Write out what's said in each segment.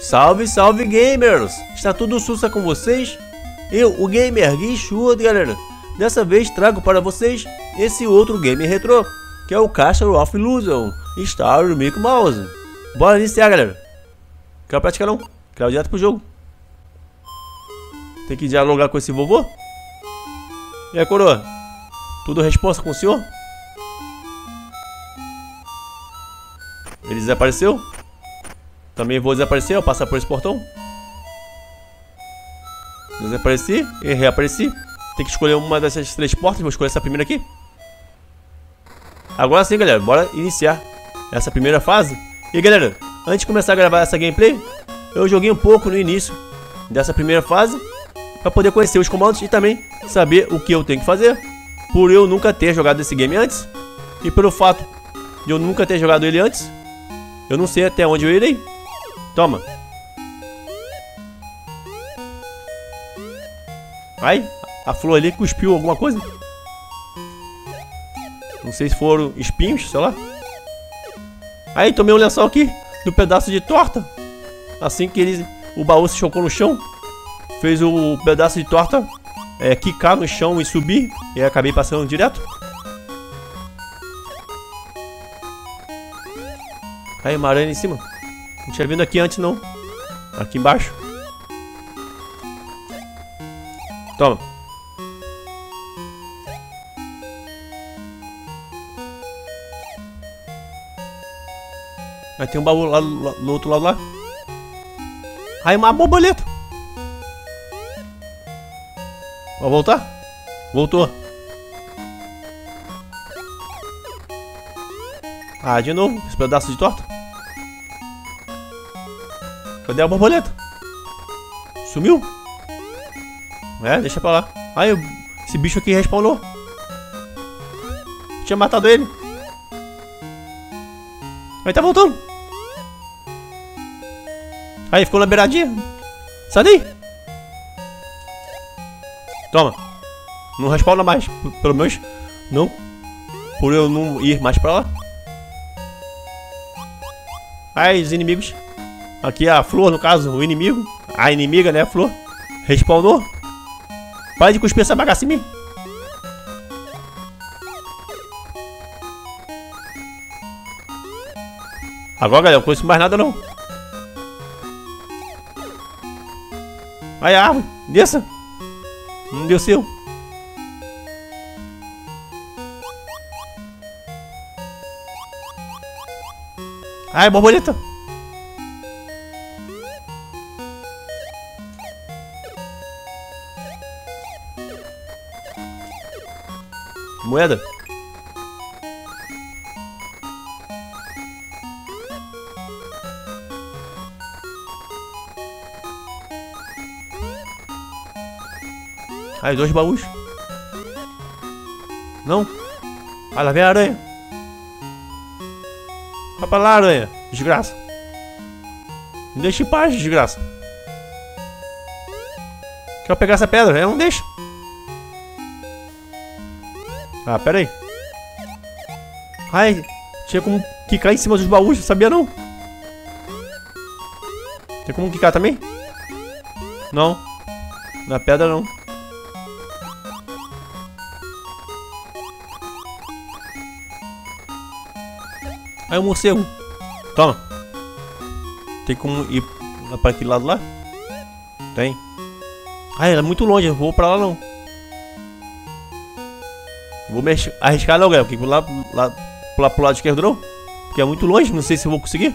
Salve, salve gamers! Está tudo sussa com vocês? Eu, o Gamer Guichudo, galera. Dessa vez trago para vocês esse outro game retrô, que é o Castle of Illusion, Star Mickey Mouse. Bora iniciar, galera. Quero praticar não, quero direto pro jogo. Tem que dialogar com esse vovô? E aí, coroa? Tudo resposta com o senhor? Ele desapareceu? Também vou desaparecer ao passar por esse portão. Desapareci e reapareci. Tem que escolher uma dessas três portas. Vou escolher essa primeira aqui. Agora sim, galera. Bora iniciar essa primeira fase. E, galera, antes de começar a gravar essa gameplay, eu joguei um pouco no início dessa primeira fase. Para poder conhecer os comandos e também saber o que eu tenho que fazer. Por eu nunca ter jogado esse game antes. E pelo fato de eu nunca ter jogado ele antes. Eu não sei até onde eu irei. Toma. Ai, a flor ali cuspiu alguma coisa. Não sei se foram espinhos, sei lá. Aí, tomei um lençol aqui, do pedaço de torta. Assim que ele, o baú se chocou no chão, fez o pedaço de torta é, quicar no chão e subir. E acabei passando direto. Aí, uma aranha em cima. Não tinha vindo aqui antes, não. Aqui embaixo. Toma. Aí tem um baú lá, lá no outro lado lá. Aí uma borboleta. Vai voltar? Voltou. Ah, de novo. Esse pedaço de torta. Cadê a borboleta? Sumiu? É, deixa pra lá. Ai, esse bicho aqui respawnou. Tinha matado ele. Aí tá voltando. Aí, ficou na beiradinha. Sai daí. Toma. Não respawna mais. Pelo menos, não. Por eu não ir mais pra lá. Aí, os inimigos. Aqui a flor, no caso, o inimigo. A inimiga, né, a flor. Respawnou. Para de cuspir essa bagaça em mim. Agora, galera, não conheço mais nada, não. Aí, a árvore. Desça. Não deu seu. Ai, borboleta. Moeda. Ai, dois baús. Não. Ah, lá vem a aranha. Vai pra lá, aranha. Desgraça. Me deixa em paz, desgraça. Quero pegar essa pedra. Eu não deixo. Ah, pera aí. Ai, tinha como quicar em cima dos baús, sabia não? Tem como quicar também? Não. Na pedra não. Aí o morcego. Toma. Tem como ir para aquele lado lá? Tem. Ah, ela é muito longe, eu vou pra lá não. Vou me arriscar não, galera. Porque pular, lá, pular pro lado esquerdo não. Porque é muito longe, não sei se eu vou conseguir.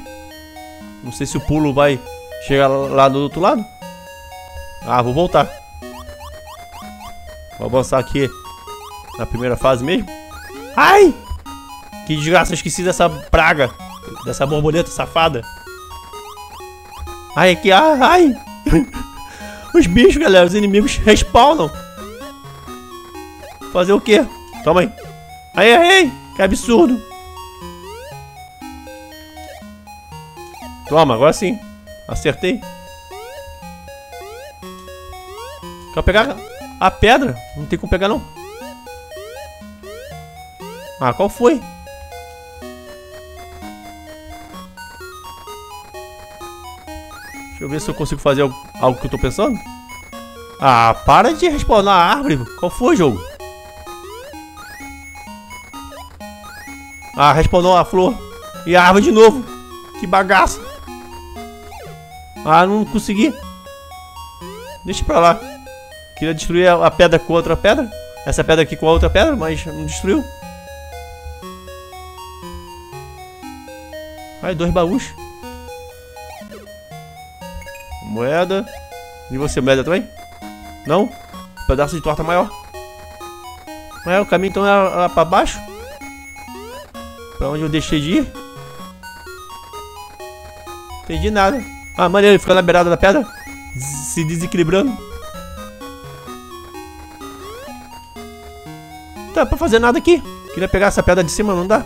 Não sei se o pulo vai chegar lá do outro lado. Ah, vou voltar. Vou avançar aqui na primeira fase mesmo. Ai! Que desgraça, eu esqueci dessa praga. Dessa borboleta safada. Ai, aqui, ai, ai. Os bichos, galera, os inimigos respawnam. Fazer o quê? Toma aí. Aí, aí. Que absurdo. Toma, agora sim. Acertei. Quer pegar a pedra? Não tem como pegar, não. Ah, qual foi? Deixa eu ver se eu consigo fazer algo que eu tô pensando. Ah, para de respawnar a árvore. Qual foi, jogo? Ah, respawnou a flor. E a árvore de novo. Que bagaço. Ah, não consegui. Deixa pra lá. Queria destruir a, pedra com outra pedra. Essa pedra aqui com a outra pedra, mas não destruiu. Ai, dois baús. Moeda. E você, moeda também? Não? Um pedaço de torta maior. É, o caminho então é pra baixo. Pra onde eu deixei de ir. Entendi nada. Ah, maneiro, ele fica na beirada da pedra. Se desequilibrando. Tá pra fazer nada aqui. Queria pegar essa pedra de cima, não dá.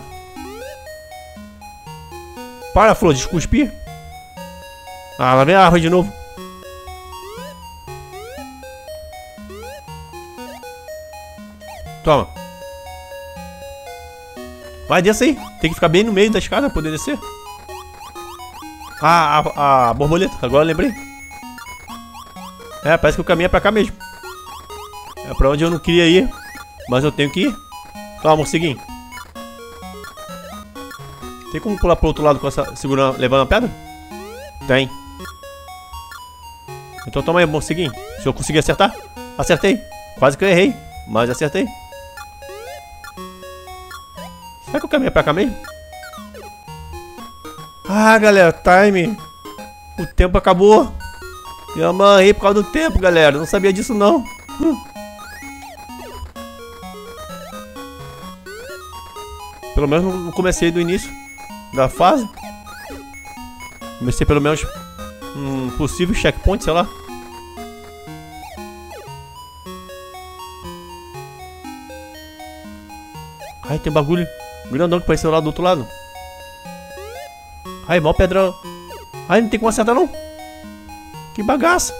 Para, Flor, de cuspir. Ah, lá vem a árvore de novo. Toma. Vai, desce aí. Tem que ficar bem no meio da escada pra poder descer. Ah, a, a borboleta. Agora eu lembrei. É, parece que o caminho é pra cá mesmo. É pra onde eu não queria ir. Mas eu tenho que ir. Toma, morceguinho. Tem como pular pro outro lado com essa. segurando, levando a pedra? Tem. Então toma aí, morceguinho. Se eu conseguir acertar. Acertei. Quase que eu errei. Mas acertei. Será que o caminho é pra cá mesmo? Ah, galera, time. O tempo acabou. Eu amarrei por causa do tempo, galera. Não sabia disso, não. Hum. Pelo menos não comecei do início da fase. Comecei pelo menos um possível checkpoint, sei lá. Ai, tem bagulho grandão que apareceu lá do outro lado. Ai, mó pedra. Ai, não tem como acertar não. Que bagaça.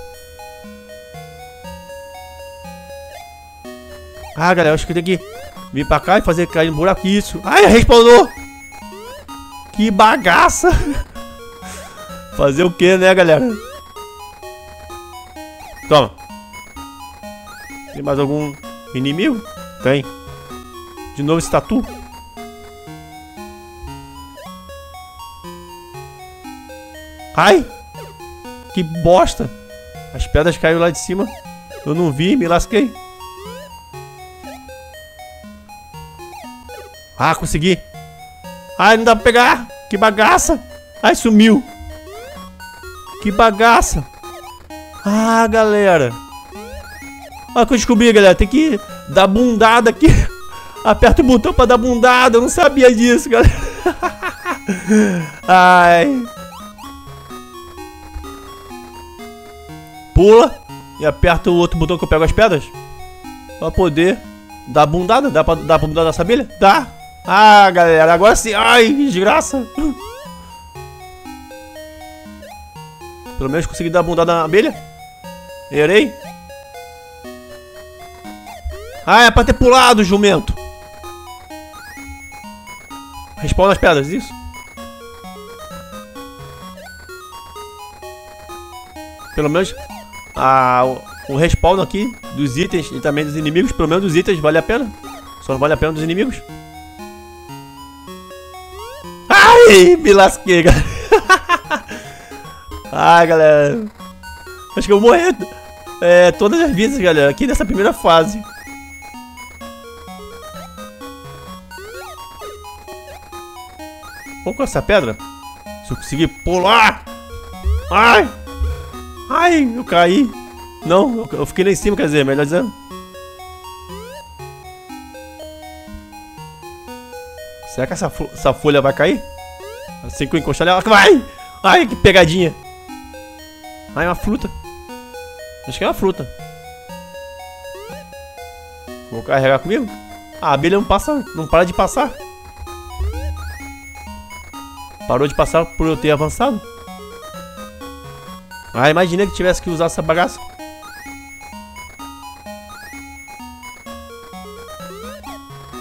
Ah, galera, acho que tem que vir pra cá e fazer cair no buraco. Isso. Ai, respawnou. Que bagaça. fazer o que, né, galera? Toma. Tem mais algum inimigo? Tem. De novo esse tatu. Ai! Que bosta! As pedras caíram lá de cima. Eu não vi, me lasquei. Ah, consegui. Ai, não dá pra pegar. Que bagaça. Ai, sumiu. Que bagaça. Ah, galera. Olha o que eu descobri, galera. Tem que dar bundada aqui. Aperta o botão pra dar bundada. Eu não sabia disso, galera. Ai. Pula e aperta o outro botão que eu pego as pedras. Pra poder dar bundada. Dá pra dar bundada nessa abelha? Dá. Ah, galera, agora sim. Ai, desgraça. Pelo menos consegui dar bundada na abelha. Errei. Ah, é pra ter pulado, jumento. Respawn as pedras, isso? Pelo menos a, o, respawn aqui dos itens e também dos inimigos, pelo menos dos itens, vale a pena. Só não vale a pena dos inimigos. Ai, me lasquei, galera. Ai, galera. Acho que eu vou morrer é, todas as vezes, galera, aqui nessa primeira fase. Vou com essa pedra. Se eu conseguir pular. Ai! Ai, eu caí. Não, eu fiquei lá em cima, quer dizer, melhor dizendo. Será que essa, essa folha vai cair? Assim que eu encostar nela, vai! Ai, que pegadinha! Ai, uma fruta. Acho que é uma fruta. Vou carregar comigo? a abelha não passa, não para de passar. Parou de passar por eu ter avançado. Ah, imagina que tivesse que usar essa bagaça.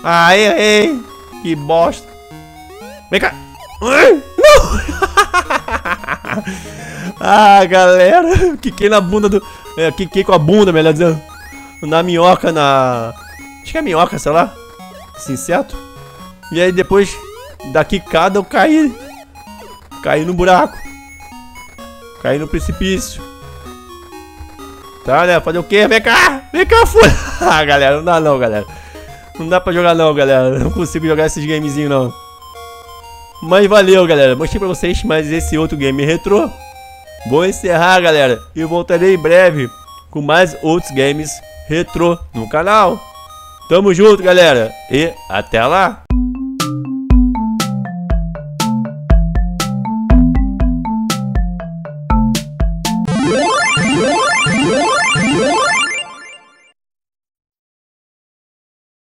Ah, errei. Que bosta. Vem cá. Não! Ah, galera. Quiquei na bunda do... É, quiquei com a bunda, melhor dizendo. Na minhoca, na... Acho que é minhoca, sei lá. Esse inseto. E aí depois da quicada eu caí. Caí no buraco. Caí no precipício. Tá, né? Fazer o quê? Vem cá! Vem cá, fui! ah, galera, não dá não, galera. Não dá pra jogar não, galera. Não consigo jogar esses gamezinhos não. Mas valeu, galera. Mostrei pra vocês mais esse outro game retrô. Vou encerrar, galera. E voltarei em breve com mais outros games retrô no canal. Tamo junto, galera. E até lá.